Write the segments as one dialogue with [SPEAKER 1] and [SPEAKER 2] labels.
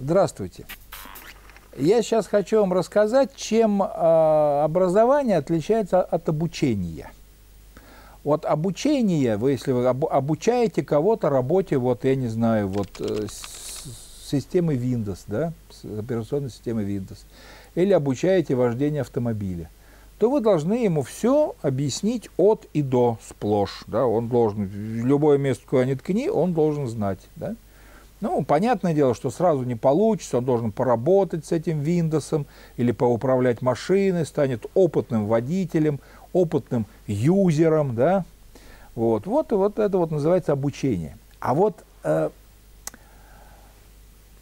[SPEAKER 1] Здравствуйте. Я сейчас хочу вам рассказать, чем э, образование отличается от обучения. Вот обучение, вы если вы обучаете кого-то работе, вот я не знаю, вот э, системы Windows, да, операционной системы Windows, или обучаете вождение автомобиля, то вы должны ему все объяснить от и до сплошь, да, он должен, любое место, куда ни ткни, он должен знать, да. Ну, понятное дело, что сразу не получится, он должен поработать с этим Windows или поуправлять машиной, станет опытным водителем, опытным юзером, да. Вот, вот, вот это вот называется обучение. А вот э,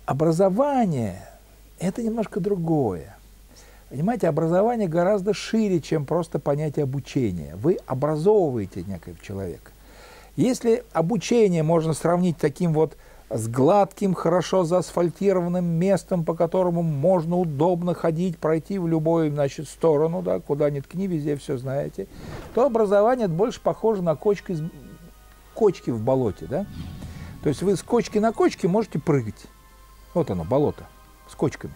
[SPEAKER 1] образование – это немножко другое. Понимаете, образование гораздо шире, чем просто понятие обучения. Вы образовываете некого человека. Если обучение можно сравнить таким вот с гладким, хорошо заасфальтированным местом, по которому можно удобно ходить, пройти в любую значит, сторону, да, куда ни ткни, везде все знаете, то образование больше похоже на кочки, кочки в болоте. Да? То есть вы с кочки на кочке можете прыгать. Вот оно, болото, с кочками.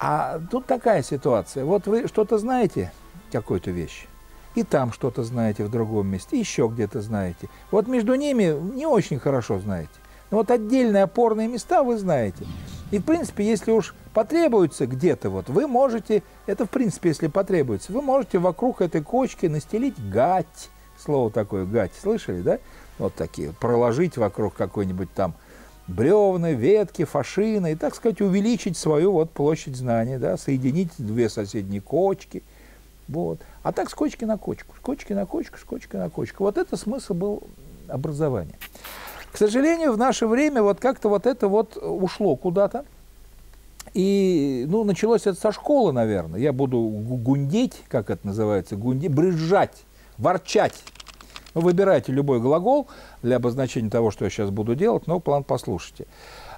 [SPEAKER 1] А тут такая ситуация. Вот вы что-то знаете, какую-то вещь, и там что-то знаете в другом месте, еще где-то знаете. Вот между ними не очень хорошо знаете. Но вот отдельные опорные места вы знаете. И, в принципе, если уж потребуется где-то, вот, вы можете, это, в принципе, если потребуется, вы можете вокруг этой кочки настелить гать. Слово такое, гать, слышали, да? Вот такие, проложить вокруг какой-нибудь там бревна, ветки, фашины, и, так сказать, увеличить свою вот площадь знаний, да, соединить две соседние кочки, вот. А так с кочки на кочку, с кочки на кочку, с кочки на кочку. Вот это смысл был образования. К сожалению, в наше время вот как-то вот это вот ушло куда-то. И, ну, началось это со школы, наверное. Я буду гундеть, как это называется, гундеть, брызжать, ворчать. Ну, выбирайте любой глагол для обозначения того, что я сейчас буду делать, но план послушайте.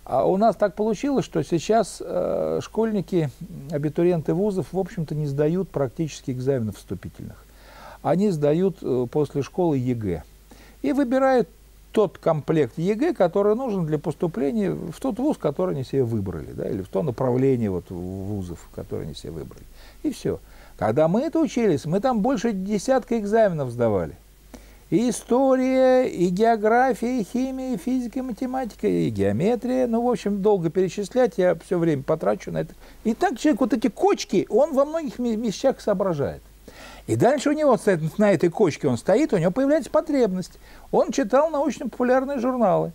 [SPEAKER 1] А у нас так получилось, что сейчас э, школьники, абитуриенты вузов, в общем-то, не сдают практически экзаменов вступительных. Они сдают э, после школы ЕГЭ. И выбирают тот комплект ЕГЭ, который нужен для поступления в тот вуз, который они себе выбрали, да, или в то направление вот, вузов, которые они себе выбрали. И все. Когда мы это учились, мы там больше десятка экзаменов сдавали. И история, и география, и химия, и физика, и математика, и геометрия. Ну, в общем, долго перечислять, я все время потрачу на это. И так человек, вот эти кочки, он во многих вещах соображает. И дальше у него на этой кочке он стоит, у него появляется потребность. Он читал научно-популярные журналы.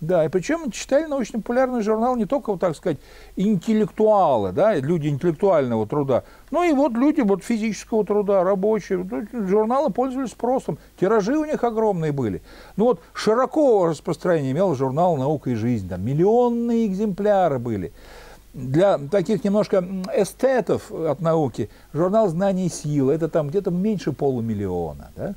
[SPEAKER 1] Да, и причем читали научно-популярный журнал не только, вот так сказать, интеллектуалы, да, люди интеллектуального труда, но и вот люди вот физического труда, рабочие. Журналы пользовались спросом, тиражи у них огромные были. Ну вот широко распространение имел журнал «Наука и жизнь», там миллионные экземпляры были для таких немножко эстетов от науки журнал «Знание и сила» – это там где-то меньше полумиллиона. Да?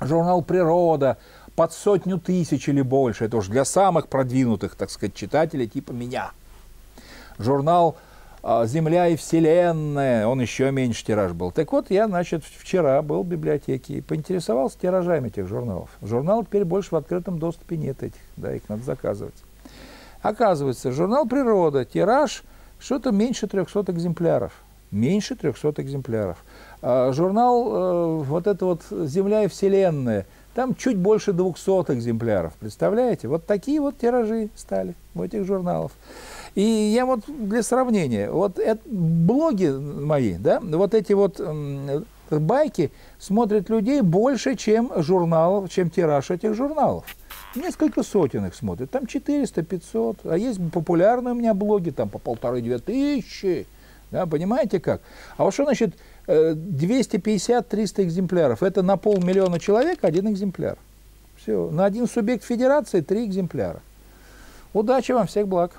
[SPEAKER 1] Журнал «Природа» под сотню тысяч или больше. Это уж для самых продвинутых, так сказать, читателей типа меня. Журнал а, «Земля и Вселенная», он еще меньше тираж был. Так вот, я, значит, вчера был в библиотеке и поинтересовался тиражами этих журналов. Журнал теперь больше в открытом доступе нет этих, да, их надо заказывать. Оказывается, журнал «Природа», тираж что-то меньше 300 экземпляров. Меньше 300 экземпляров. А журнал э, вот это вот «Земля и Вселенная», там чуть больше 200 экземпляров. Представляете? Вот такие вот тиражи стали у этих журналов. И я вот для сравнения, вот это, блоги мои, да, вот эти вот байки смотрят людей больше, чем журналов, чем тираж этих журналов. Несколько сотен их смотрят, там 400, 500, а есть популярные у меня блоги, там по полторы-две тысячи, да, понимаете как? А вот что значит 250-300 э, экземпляров? Это на полмиллиона человек один экземпляр. Все, на один субъект федерации три экземпляра. Удачи вам, всех благ.